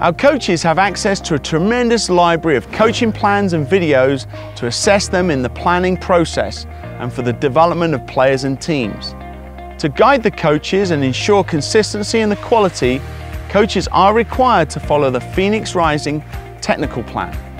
Our coaches have access to a tremendous library of coaching plans and videos to assess them in the planning process and for the development of players and teams. To guide the coaches and ensure consistency and the quality, coaches are required to follow the Phoenix Rising technical plan.